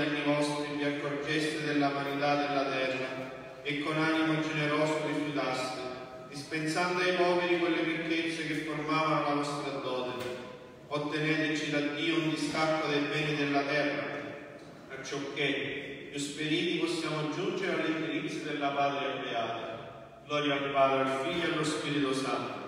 anni vostri vi accorgeste della vanità della terra e con animo generoso rifiutaste, dispensando ai poveri quelle ricchezze che formavano la vostra dote. Otteneteci da Dio un distacco dei beni della terra, acciò che, più spediti, possiamo giungere all'indirizzo della Patria Beata. Gloria al Padre, al Figlio e allo Spirito Santo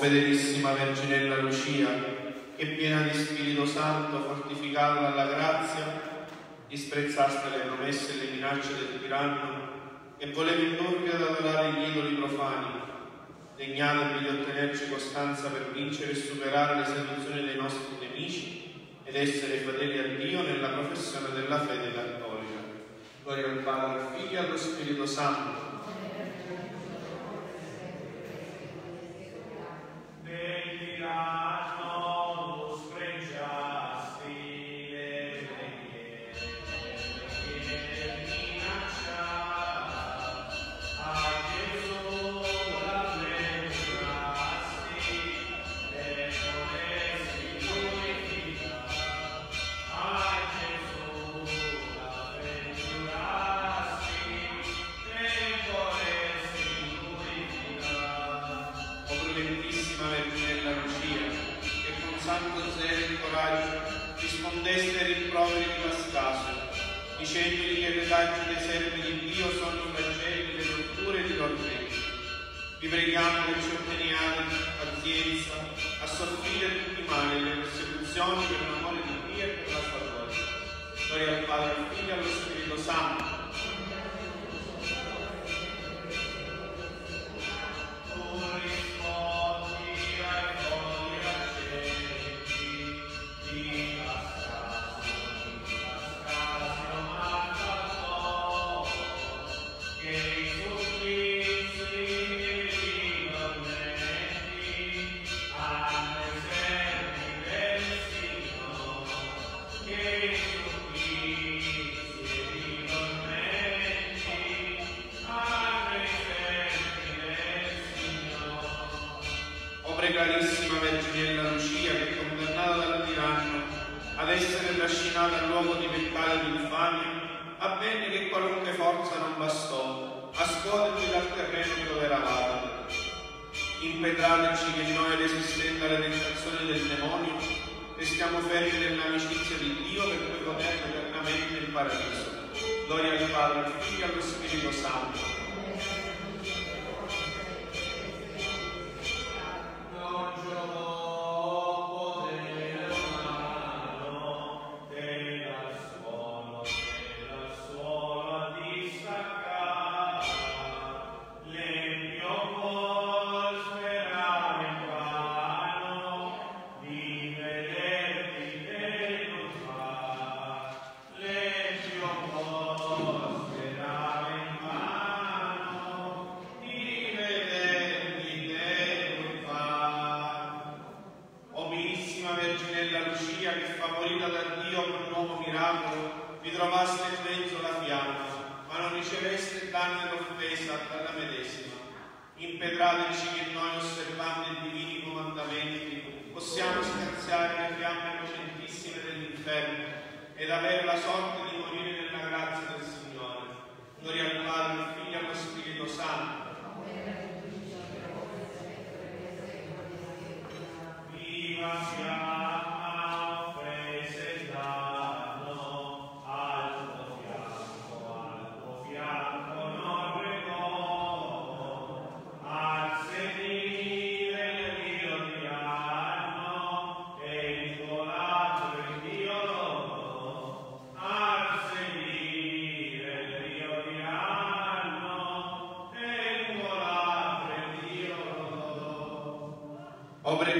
fedelissima Verginella Lucia, che piena di Spirito Santo, fortificata dalla grazia, disprezzaste le promesse e le minacce del tiranno e volevi indurvi ad adorare gli idoli profani, degnatevi di ottenerci costanza per vincere e superare le seduzioni dei nostri nemici ed essere fedeli a Dio nella professione della fede cattolica. Gloria al Padre, al Figlio e allo Spirito Santo paradiso. Gloria al Padre, Figlio e allo Spirito Santo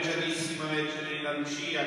pregiatissima Vergine Maria Lucia,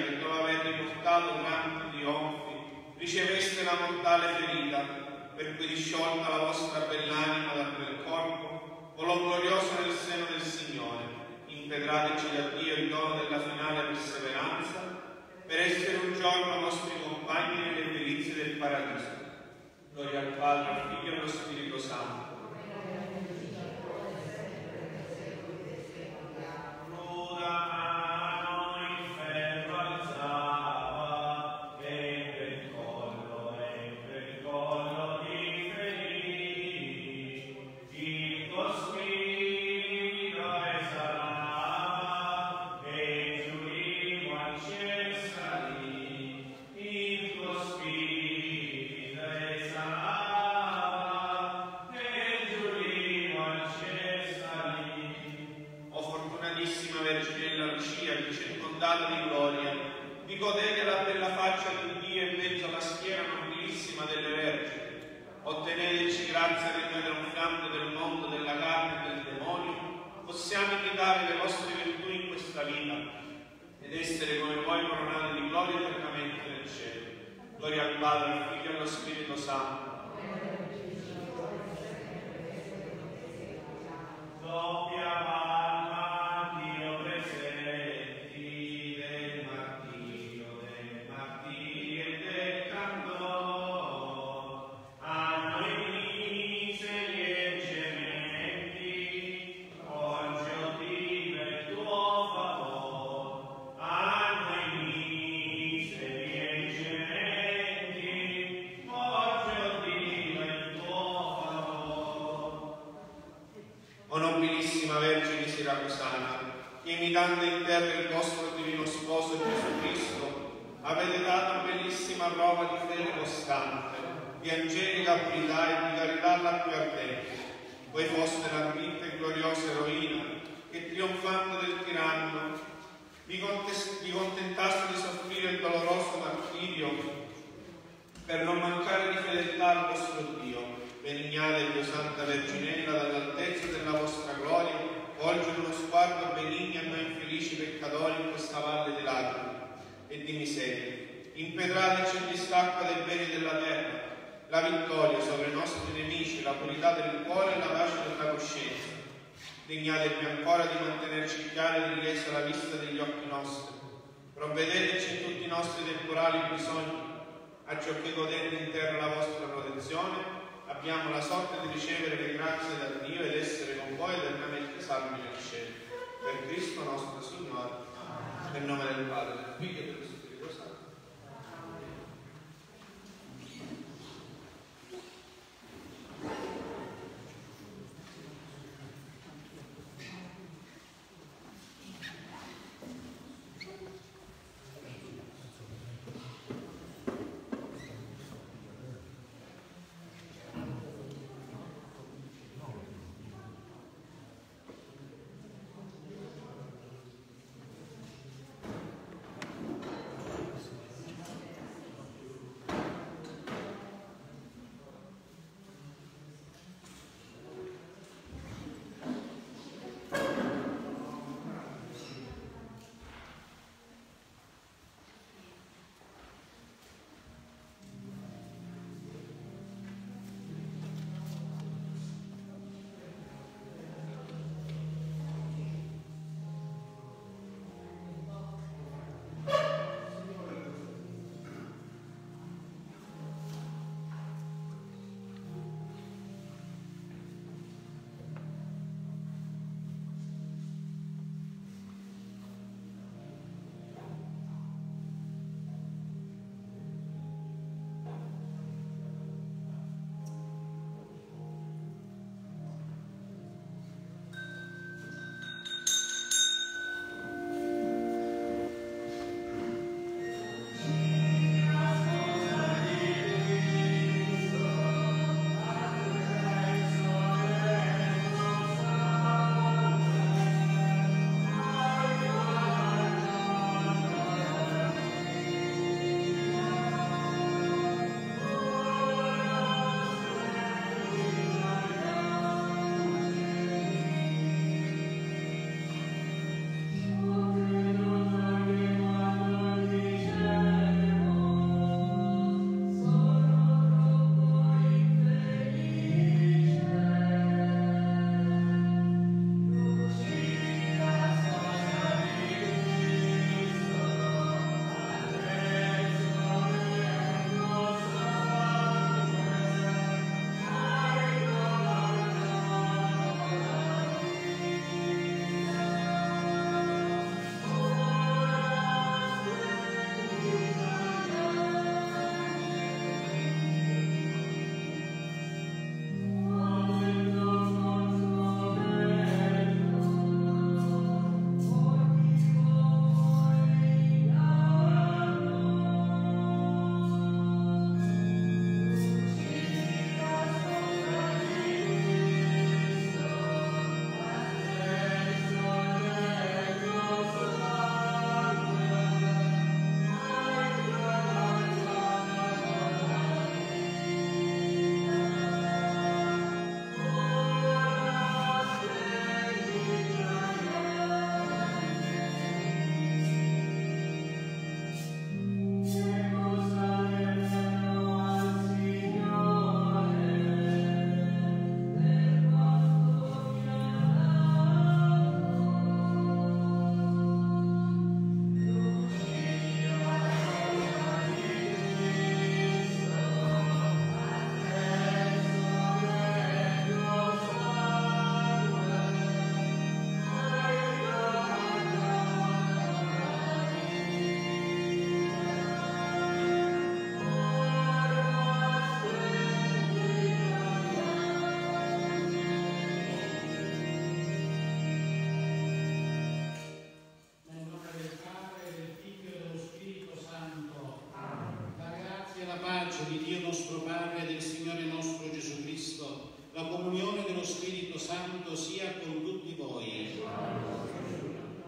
pace di Dio nostro Padre e del Signore nostro Gesù Cristo, la comunione dello Spirito Santo sia con tutti voi.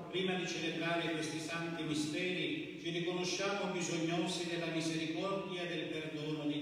Prima di celebrare questi santi misteri, ci riconosciamo bisognosi della misericordia e del perdono di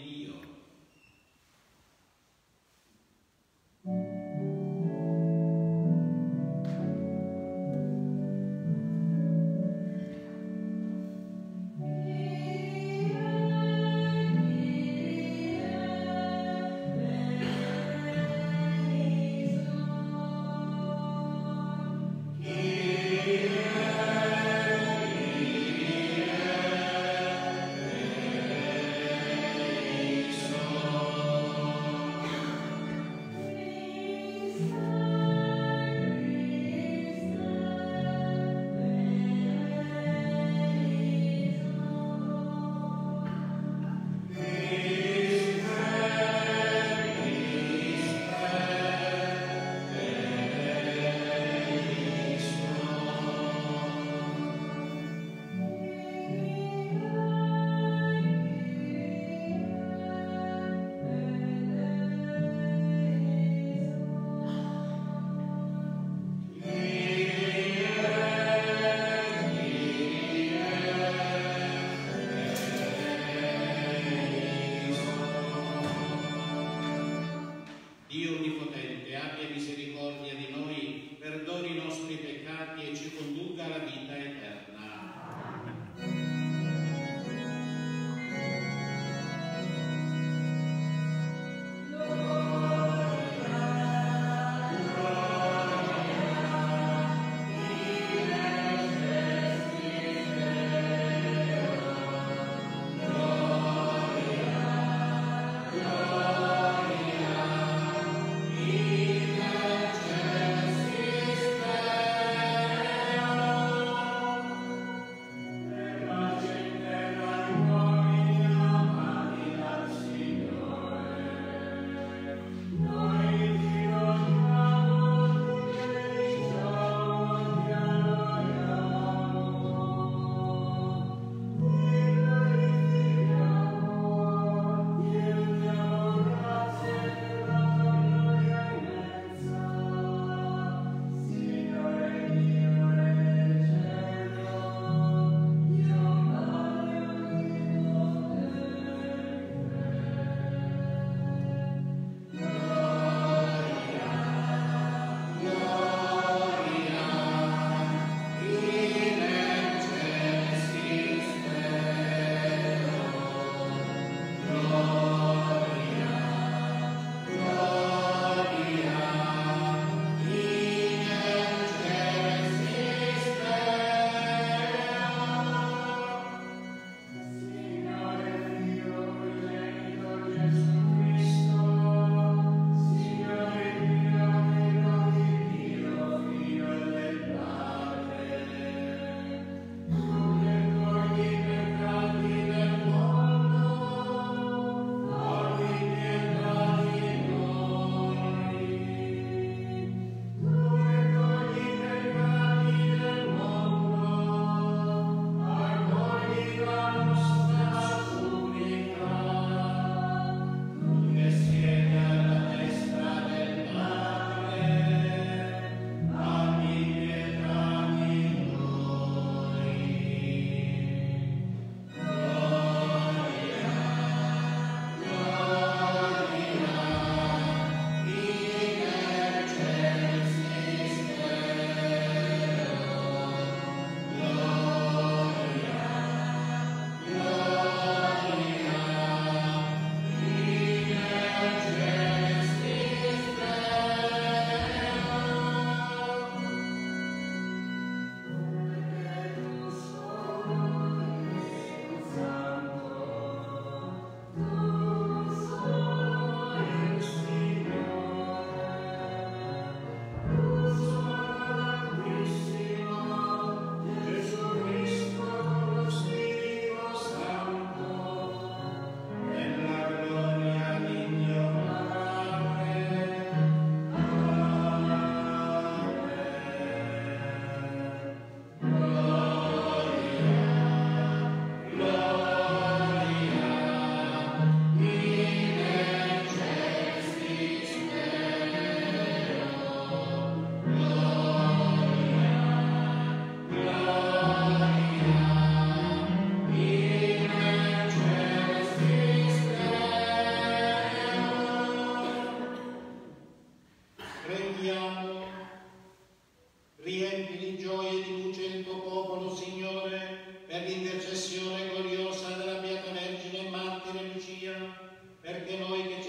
perché noi che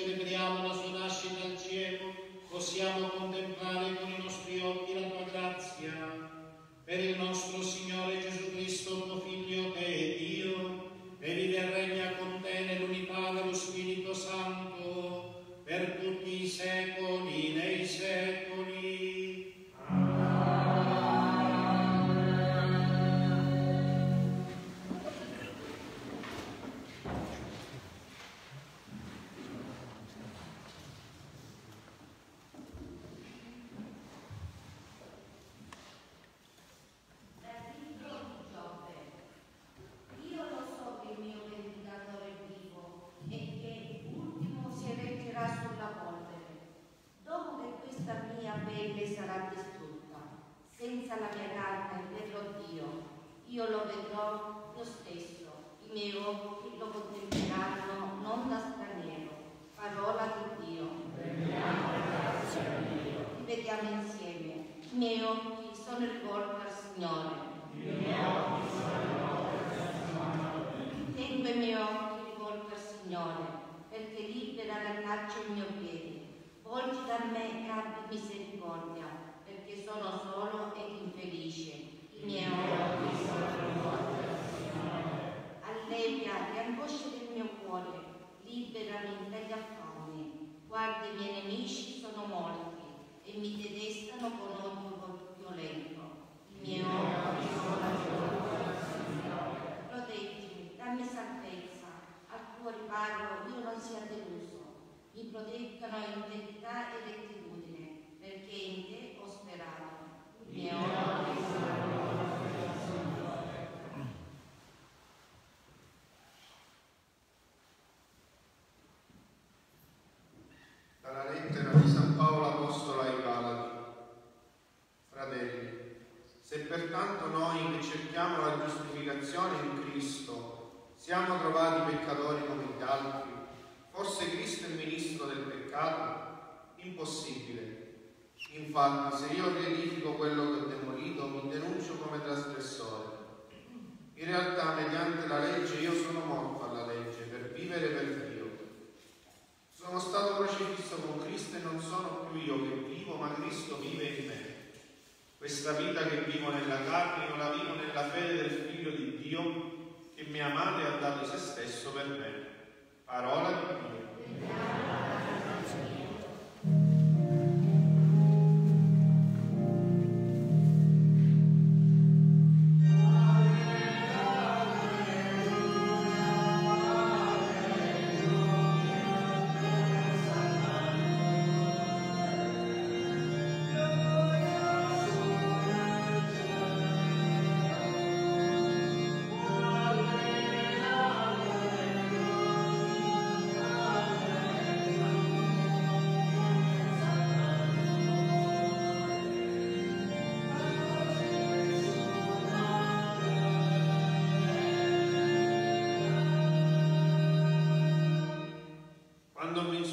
dándome en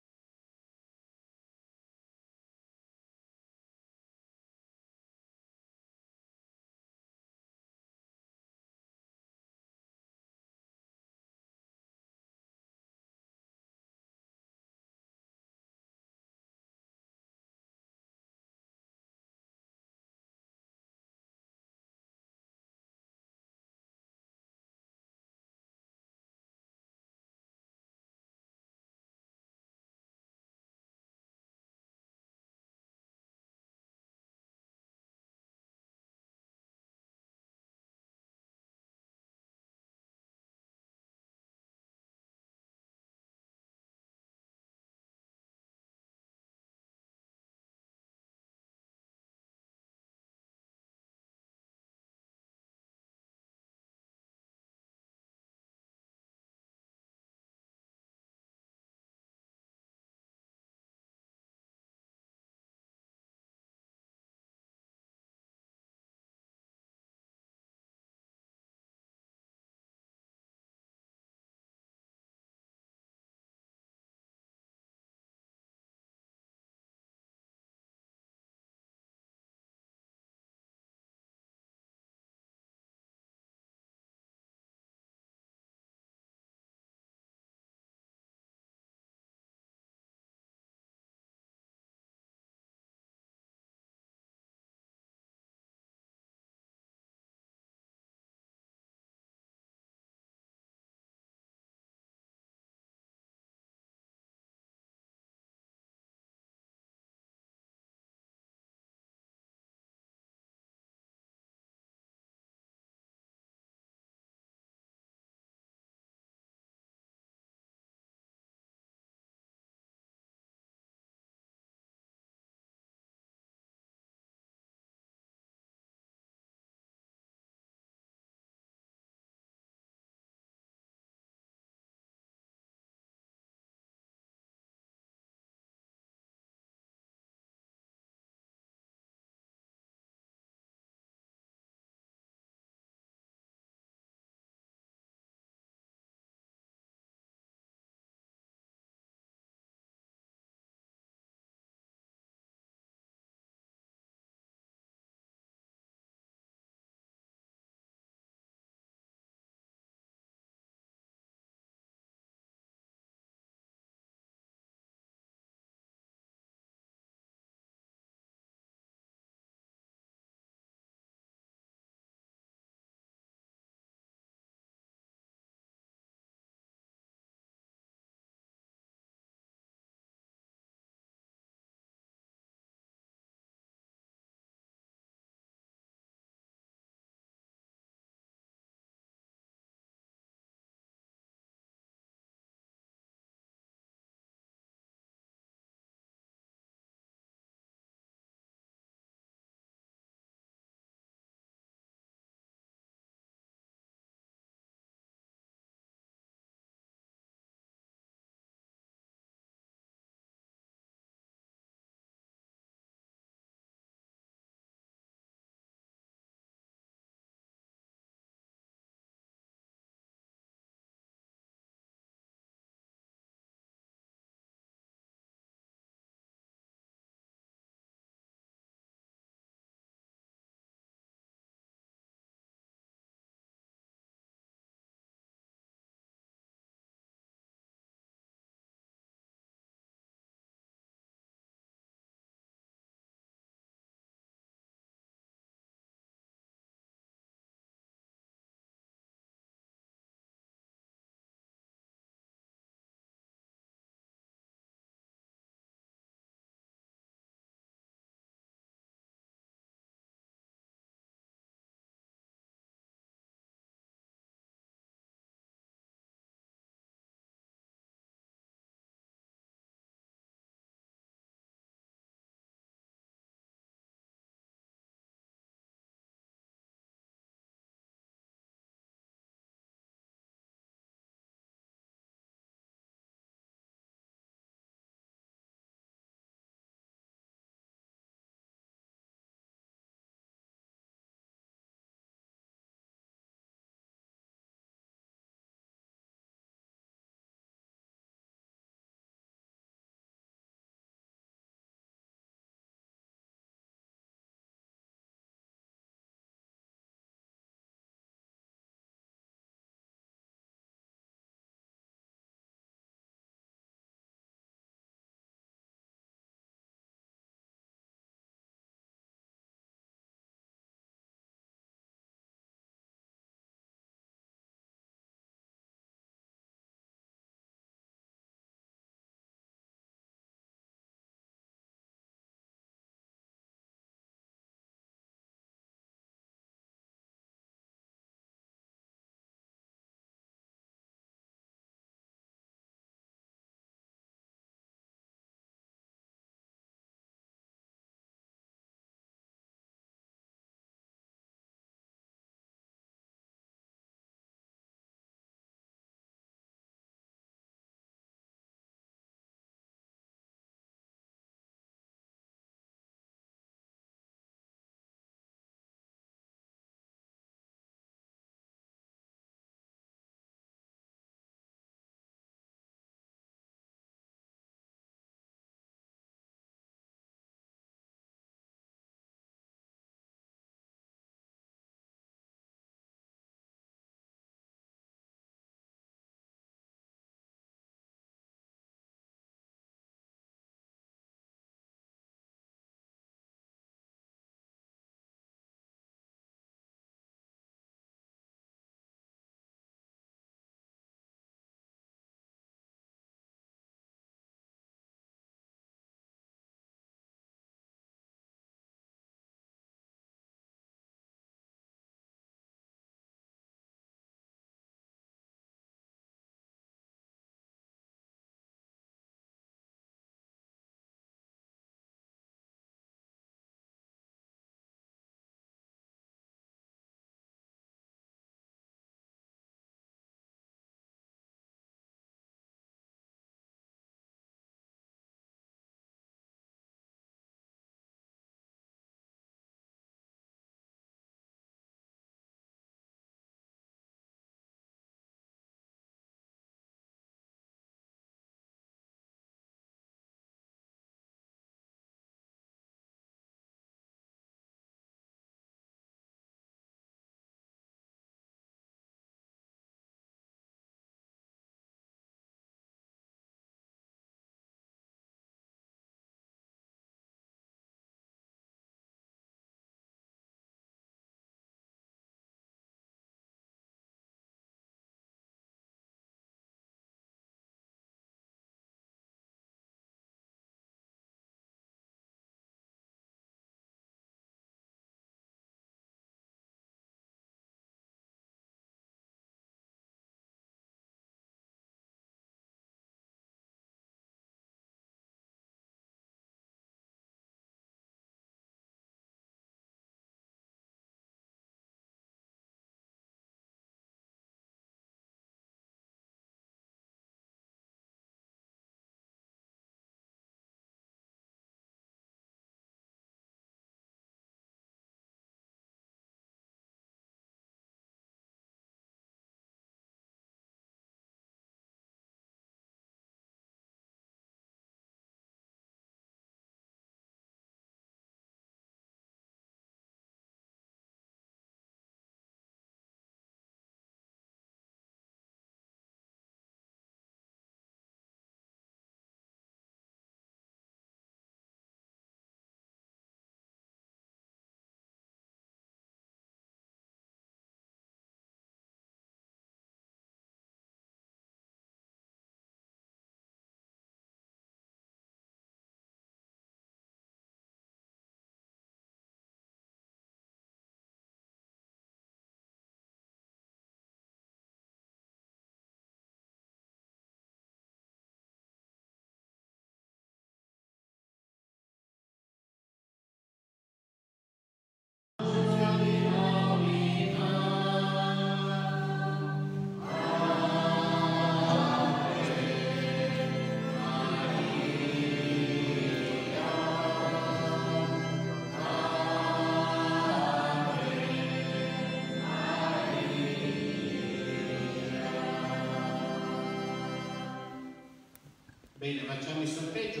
Bene, facciamo il sorteggio,